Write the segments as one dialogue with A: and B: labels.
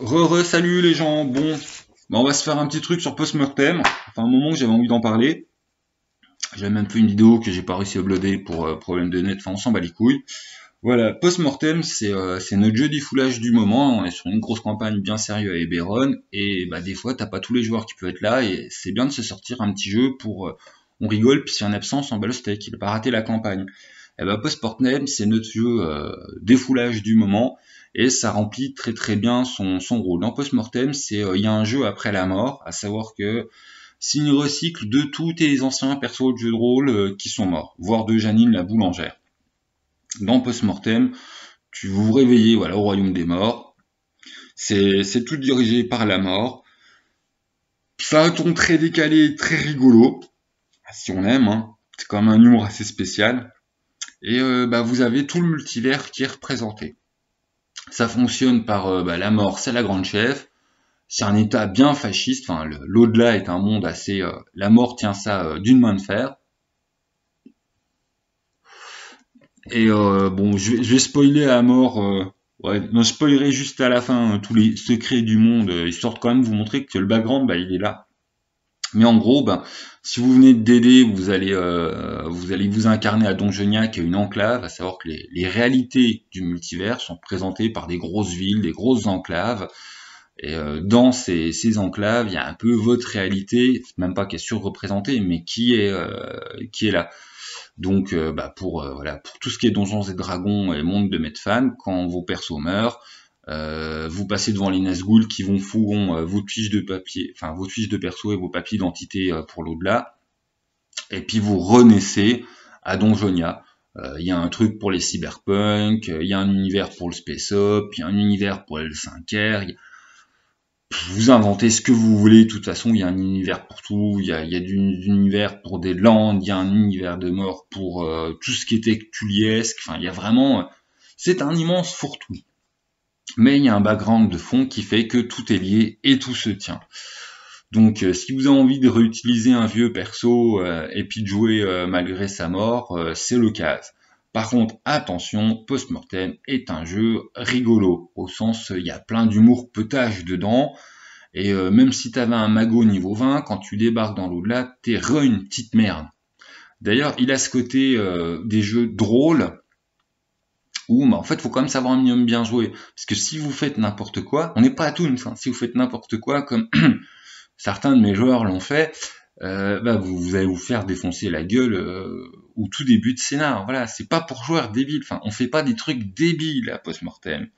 A: Re, re, salut les gens. Bon, bah, on va se faire un petit truc sur Postmortem. Enfin, un moment que j'avais envie d'en parler. J'avais même fait une vidéo que j'ai pas réussi à uploader pour euh, problème de net. Enfin, on s'en bat les couilles. Voilà, Postmortem, c'est euh, c'est notre jeu foulage du moment. On est sur une grosse campagne bien sérieuse à Eberron. Et bah, des fois, t'as pas tous les joueurs qui peuvent être là. Et c'est bien de se sortir un petit jeu pour. Euh, on rigole, puis si en absence, on bat le steak. Il va pas rater la campagne. Et bah, Postmortem, c'est notre jeu défoulage du moment et ça remplit très très bien son, rôle. Dans Postmortem, c'est euh, il y a un jeu après la mort, à savoir que s'il recycle de tous les anciens persos de jeu de rôle euh, qui sont morts, voire de Janine la boulangère. Dans Postmortem, tu vous réveillez voilà, au royaume des morts. C'est tout dirigé par la mort. Ça a un ton très décalé, très rigolo, si on aime. Hein. C'est quand même un humour assez spécial. Et euh, bah, vous avez tout le multivers qui est représenté. Ça fonctionne par euh, bah, la mort, c'est la grande chef. C'est un état bien fasciste. Enfin, l'au-delà est un monde assez. Euh, la mort tient ça euh, d'une main de fer. Et bon, je vais, spoiler à mort. ouais, je spoilerai juste à la fin tous les secrets du monde, histoire quand même vous montrer que le background, bah, il est là. Mais en gros, ben, si vous venez d'aider, vous allez euh, vous allez vous incarner à Donjonia, qui est une enclave, à savoir que les, réalités du multivers sont présentées par des grosses villes, des grosses enclaves. Et euh, dans ces, enclaves, il y a un peu votre réalité, même pas qui est surreprésentée, mais qui est euh, qui est là. Donc, bah, pour voilà, pour tout ce qui est Donjons et Dragons et monde de Medfan, quand vos persos meurent, euh, vous passez devant les Nazgûl qui vont fouiller euh, vos fiches de papier, enfin vos fiches de perso et vos papiers d'identité euh, pour l'au-delà. Et puis vous renaissez à Donjonia. Il y a un truc pour les cyberpunk, il y a un univers pour le space up, il y a un univers pour le 5R. Vous inventez ce que vous voulez, de toute façon, il y a un univers pour tout, il y a, y a du, univers pour des landes, il y a un univers de mort pour tout ce qui est actuliesque, enfin il y a vraiment... C'est un immense fourre-tout mais il y a un background de fond qui fait que tout est lié et tout se tient. Donc euh, si vous avez envie de réutiliser un vieux perso euh, et puis de jouer euh, malgré sa mort, c'est le cas. Par contre, attention, Postmortem est un jeu rigolo, au sens il y a plein d'humour potage dedans, et même si tu avais un magot niveau 20, quand tu débarques dans l'au-delà, t'es re une petite merde. D'ailleurs, il a ce côté des jeux drôles, ou en fait, faut quand même savoir un minimum bien jouer. Parce que si vous faites n'importe quoi, on n'est pas à tout hein, si vous faites n'importe quoi, comme certains de mes joueurs l'ont fait, euh, bah, vous, allez vous faire défoncer la gueule euh, au tout début de scénar. Voilà, c'est pas pour joueurs débiles. Enfin, on fait pas des trucs débiles à post-mortem.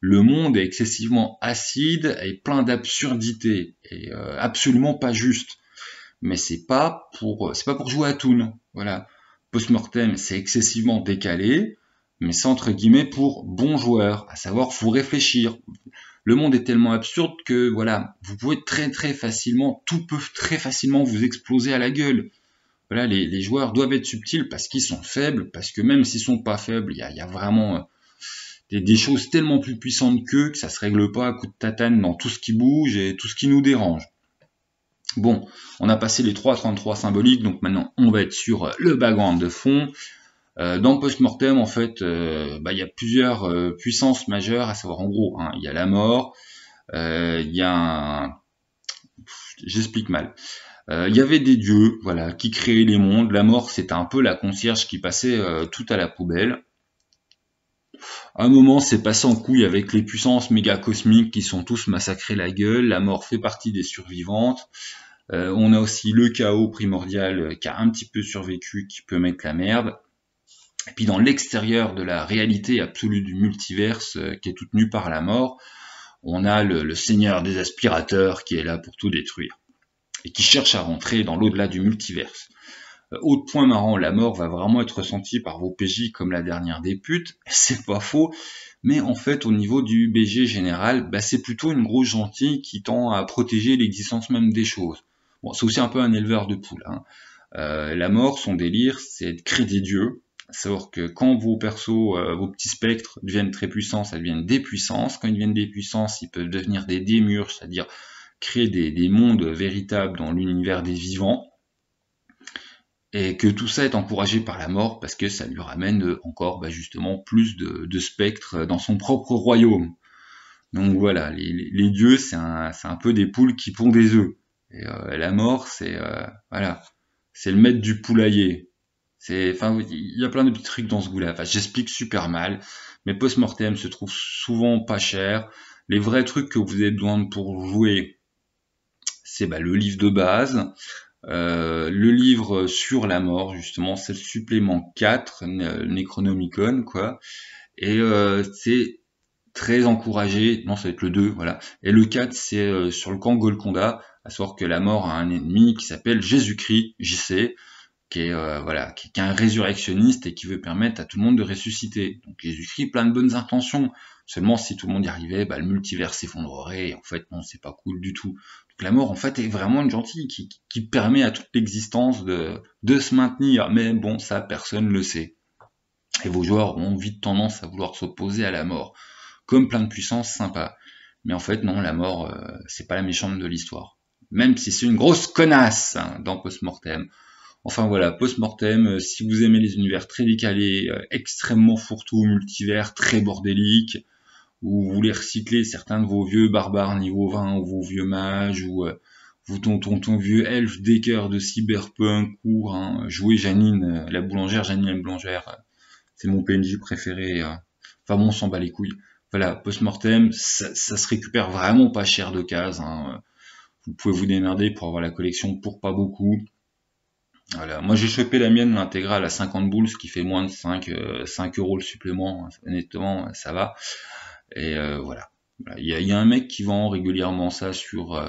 A: Le monde est excessivement acide et plein d'absurdités et euh, absolument pas juste. Mais c'est pas pour c'est pas pour jouer à Toon. Voilà. Post-mortem, c'est excessivement décalé mais c'est entre guillemets pour bons joueurs, à savoir faut réfléchir. Le monde est tellement absurde que voilà, vous pouvez très très facilement, tout peut très facilement vous exploser à la gueule. Voilà, les, joueurs doivent être subtils parce qu'ils sont faibles, parce que même s'ils sont pas faibles, il y a, vraiment euh, des, choses tellement plus puissantes qu'eux que ça se règle pas à coup de tatane dans tout ce qui bouge et tout ce qui nous dérange. Bon, on a passé les 3.33 symboliques, donc maintenant on va être sur le background de fond. Euh, dans Postmortem, en fait, euh, bah, il y a plusieurs euh, puissances majeures, à savoir en gros, hein, il y a la mort, il y a un... J'explique mal. Il y avait des dieux, voilà, qui créaient les mondes. La mort, c'était un peu la concierge qui passait tout à la poubelle. À un moment, c'est passé en couille avec les puissances méga cosmiques qui sont tous massacrés la gueule. La mort fait partie des survivantes. on a aussi le chaos primordial qui a un petit peu survécu, qui peut mettre la merde. Et puis dans l'extérieur de la réalité absolue du multiverse euh, qui est tout tenu par la mort, on a le, seigneur des aspirateurs qui est là pour tout détruire et qui cherche à rentrer dans l'au-delà du multiverse. Euh, autre point marrant, la mort va vraiment être ressentie par vos PJ comme la dernière des putes, c'est pas faux, mais en fait au niveau du BG général, bah, c'est plutôt une grosse gentille qui tend à protéger l'existence même des choses. Bon, c'est aussi un peu un éleveur de poules. Hein. Euh, la mort, son délire, c'est de créer des dieux, savoir que quand vos persos, euh, vos petits spectres deviennent très puissants, ça devient des puissances. Quand ils deviennent des puissances, ils peuvent devenir des démurges, c'est-à-dire créer des, mondes véritables dans l'univers des vivants. Et que tout ça est encouragé par la mort parce que ça lui ramène encore bah, justement plus de, spectres dans son propre royaume. Donc voilà, les, dieux, c'est un, un, peu des poules qui pondent des œufs. Et euh, la mort, c'est euh, voilà, c'est le maître du poulailler. Il y a plein de petits trucs dans ce goût-là. Enfin, j'explique super mal, mais post-mortem se trouve souvent pas cher. Les vrais trucs que vous avez besoin pour jouer, c'est bah, le livre de base, euh, le livre sur la mort, justement, c'est le supplément 4, Necronomicon, quoi. Et euh, c'est très encouragé, non, ça va être le 2, voilà. Et le 4, c'est euh, sur le camp Golconda, à savoir que la mort a un ennemi qui s'appelle Jésus-Christ, JC, qui est euh, voilà, qui, est un résurrectionniste et qui veut permettre à tout le monde de ressusciter. Donc Jésus-Christ, plein de bonnes intentions. Seulement, si tout le monde y arrivait, bah, le multivers s'effondrerait. Et en fait, non, c'est pas cool du tout. Donc la mort, en fait, est vraiment une gentille qui, permet à toute l'existence de, se maintenir. Mais bon, ça, personne le sait. Et vos joueurs ont vite tendance à vouloir s'opposer à la mort, comme plein de puissance sympa. Mais en fait, non, la mort, euh, c'est pas la méchante de l'histoire. Même si c'est une grosse connasse hein, dans Postmortem. Enfin voilà, Postmortem, euh, si vous aimez les univers très décalés, euh, extrêmement fourre-tout, multivers, très bordéliques, ou vous voulez recycler certains de vos vieux barbares niveau 20, ou vos vieux mages, ou vous ton, ton, ton vieux elfe d'équerre de cyberpunk, ou hein, jouer Janine, la boulangère, Janine la boulangère, c'est mon PNJ préféré. Euh. Enfin bon, on s'en bat les couilles. Voilà, post-mortem, ça, se récupère vraiment pas cher de cases. Hein. Vous pouvez vous démerder pour avoir la collection pour pas beaucoup. Voilà, moi j'ai chopé la mienne, l'intégrale à 50 boules, ce qui fait moins de 5, 5 euh, euros le supplément. Honnêtement, ça va. Et euh, voilà. Il y, a, un mec qui vend régulièrement ça sur,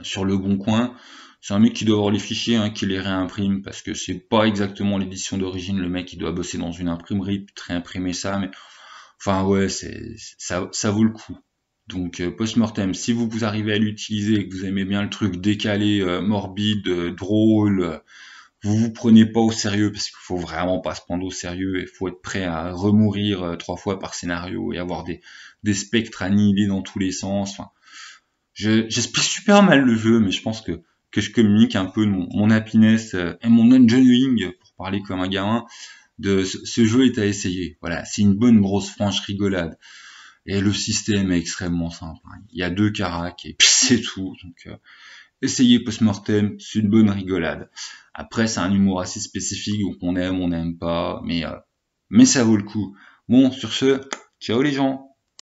A: sur le bon coin c'est un mec qui doit avoir les fichiers, hein, qui les réimprime, parce que c'est pas exactement l'édition d'origine, le mec il doit bosser dans une imprimerie, réimprimer ça, mais enfin ouais, c'est ça, ça vaut le coup. Donc euh, post-mortem, si vous, vous arrivez à l'utiliser et que vous aimez bien le truc décalé, euh, morbide, euh, drôle, vous vous prenez pas au sérieux parce qu'il faut vraiment pas se prendre au sérieux, il faut être prêt à remourir trois fois par scénario et avoir des, des spectres annihilés dans tous les sens. Enfin, j'explique super mal le jeu, mais je pense que je communique un peu mon, happiness et mon enjoying, pour parler comme un gamin, de ce, jeu est à essayer. Voilà, c'est une bonne grosse franche rigolade. Et le système est extrêmement simple. Hein. Il y a deux caracs et puis c'est tout. Donc euh, essayez post-mortem, c'est une bonne rigolade. Après, c'est un humour assez spécifique, donc on aime, on n'aime pas, mais, euh, mais ça vaut le coup. Bon, sur ce, ciao les gens